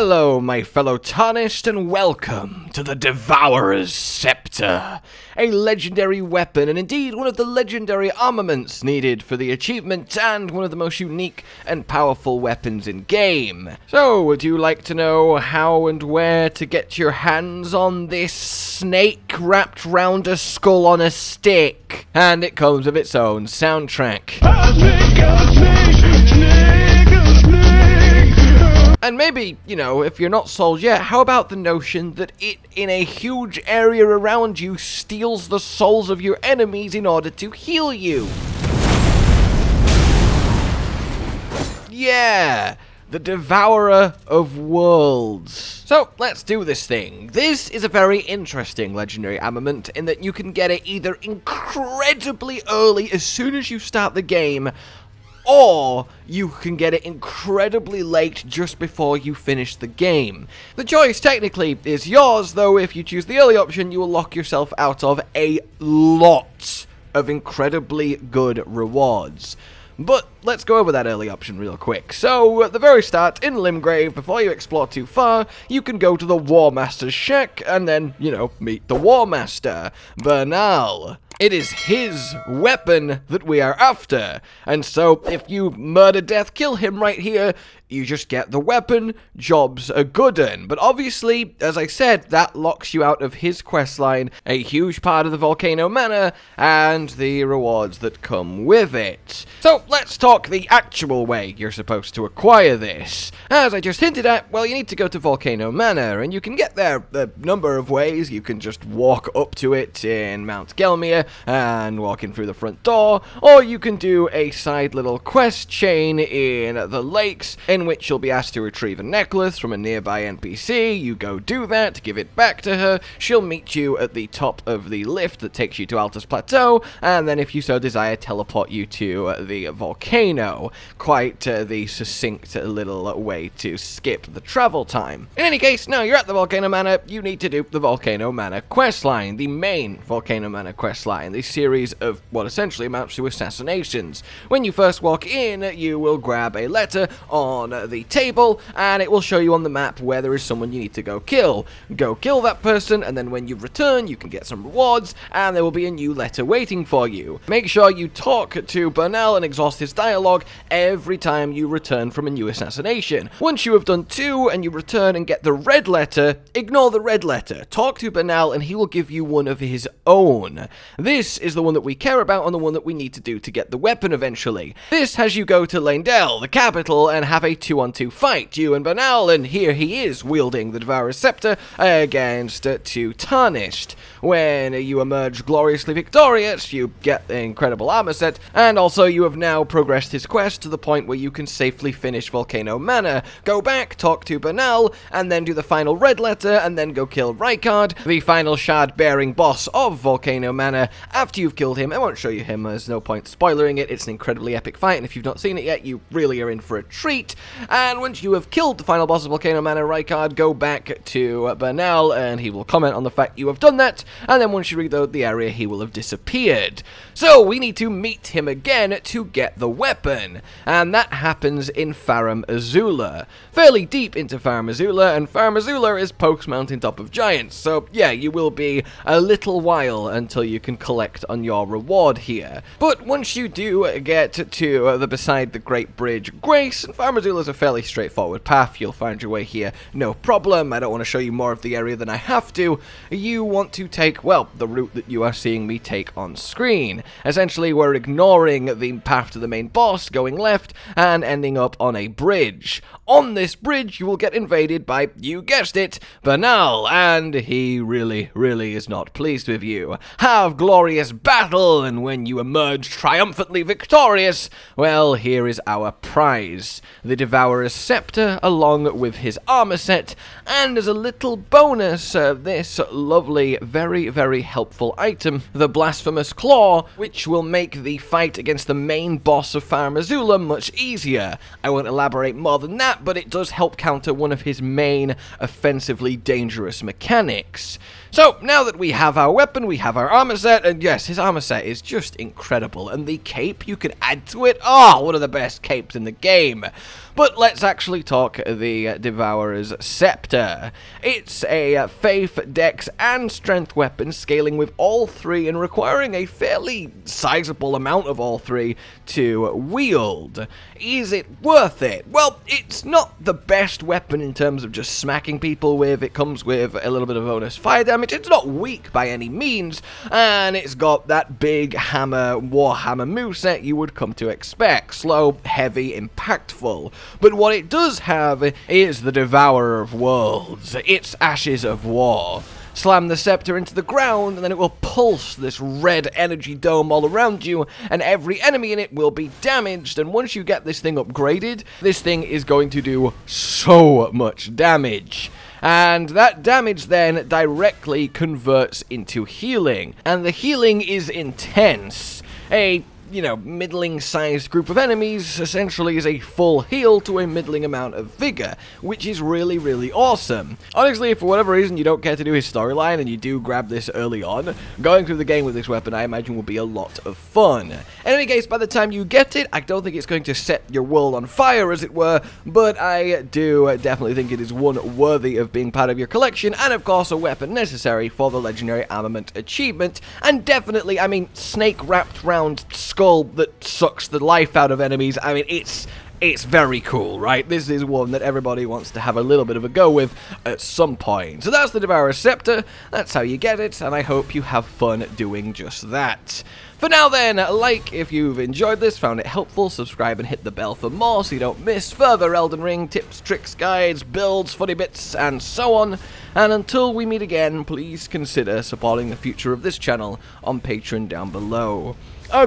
Hello, my fellow Tarnished, and welcome to the Devourer's Scepter, a legendary weapon and indeed one of the legendary armaments needed for the achievement and one of the most unique and powerful weapons in game. So, would you like to know how and where to get your hands on this snake wrapped round a skull on a stick? And it comes with its own soundtrack. And maybe, you know, if you're not sold yet, how about the notion that it, in a huge area around you, steals the souls of your enemies in order to heal you? Yeah! The Devourer of Worlds. So, let's do this thing. This is a very interesting legendary armament in that you can get it either incredibly early as soon as you start the game, or you can get it incredibly late just before you finish the game. The choice technically is yours, though if you choose the early option, you will lock yourself out of a lot of incredibly good rewards. But let's go over that early option real quick. So, at the very start, in Limgrave, before you explore too far, you can go to the War Master's shack and then, you know, meet the War Master, Bernahl. It is his weapon that we are after. And so, if you murder, death, kill him right here, you just get the weapon, job's a good un. But obviously, as I said, that locks you out of his questline, a huge part of the Volcano Manor, and the rewards that come with it. So, let's talk the actual way you're supposed to acquire this. As I just hinted at, well, you need to go to Volcano Manor, and you can get there a number of ways. You can just walk up to it in Mount Gelmir, and walk in through the front door, or you can do a side little quest chain in the lakes, in which you'll be asked to retrieve a necklace from a nearby NPC. You go do that, give it back to her, she'll meet you at the top of the lift that takes you to Altus Plateau, and then if you so desire, teleport you to the volcano. Quite uh, the succinct little way to skip the travel time. In any case, now you're at the Volcano Manor, you need to do the Volcano Manor questline, the main Volcano Manor questline, the series of what essentially amounts to assassinations. When you first walk in, you will grab a letter on the table, and it will show you on the map where there is someone you need to go kill. Go kill that person, and then when you return, you can get some rewards, and there will be a new letter waiting for you. Make sure you talk to Bernahl and exhaust his dialogue every time you return from a new assassination. Once you have done two, and you return and get the red letter, ignore the red letter. Talk to Bernahl, and he will give you one of his own. This is the one that we care about and the one that we need to do to get the weapon eventually. This has you go to Leyndell, the capital, and have a two-on-two fight, you and Bernahl, and here he is wielding the Devourer's Scepter against two Tarnished. When you emerge gloriously victorious, you get the incredible armor set, and also you have now progressed his quest to the point where you can safely finish Volcano Manor. Go back, talk to Bernahl, and then do the final red letter, and then go kill Rykard, the final shard-bearing boss of Volcano Manor. After you've killed him, I won't show you him, there's no point spoiling it, it's an incredibly epic fight, and if you've not seen it yet, you really are in for a treat. And once you have killed the final boss of Volcano Manor, Rykard, go back to Bernahl, and he will comment on the fact you have done that, and then once you reload the area, he will have disappeared. So we need to meet him again to get the weapon, and that happens in Farum Azula. Fairly deep into Farum Azula, and Farum Azula is Poke's Mountaintop of Giants, so yeah, you will be a little while until you can collect on your reward here. But once you do get to the beside the Great Bridge Grace, and Farum Azula is a fairly straightforward path, you'll find your way here no problem, I don't want to show you more of the area than I have to, you want to take, well, the route that you are seeing me take on screen. Essentially, we're ignoring the path to the main boss, going left, and ending up on a bridge. On this bridge, you will get invaded by, you guessed it, Bernahl, and he really, really is not pleased with you. Have glorious battle, and when you emerge triumphantly victorious, well, here is our prize. The Devourer's Scepter, along with his armor set, and as a little bonus, uh, this lovely, very, very helpful item, the Blasphemous Claw, which will make the fight against the main boss of Farum Azula much easier. I won't elaborate more than that, but it does help counter one of his main offensively dangerous mechanics. So, now that we have our weapon, we have our armor set, and yes, his armor set is just incredible, and the cape you can add to it, oh, one of the best capes in the game. But let's actually talk the Devourer's Scepter. It's a uh, faith, dex, and strength weapon, scaling with all three and requiring a fairly sizable amount of all three to wield. Is it worth it? Well, it's not the best weapon in terms of just smacking people with. It comes with a little bit of bonus fire damage. It's not weak by any means, and it's got that big hammer, Warhammer moveset you would come to expect. Slow, heavy, impactful. But what it does have is the Devourer of Worlds. It's Ashes of War slam the scepter into the ground, and then it will pulse this red energy dome all around you, and every enemy in it will be damaged. And once you get this thing upgraded, this thing is going to do so much damage. And that damage then directly converts into healing. And the healing is intense. A you know, middling sized group of enemies essentially is a full heal to a middling amount of vigor, which is really, really awesome. Honestly, if for whatever reason you don't care to do his storyline and you do grab this early on, going through the game with this weapon I imagine will be a lot of fun. In any case, by the time you get it, I don't think it's going to set your world on fire, as it were, but I do definitely think it is one worthy of being part of your collection, and of course a weapon necessary for the Legendary Armament achievement, and definitely, I mean, snake wrapped round skull that sucks the life out of enemies. I mean, it's it's very cool, right? This is one that everybody wants to have a little bit of a go with at some point. So that's the Devourer Scepter, that's how you get it, and I hope you have fun doing just that. For now then, like if you've enjoyed this, found it helpful, subscribe and hit the bell for more so you don't miss further Elden Ring tips, tricks, guides, builds, funny bits, and so on. And until we meet again, please consider supporting the future of this channel on Patreon down below. A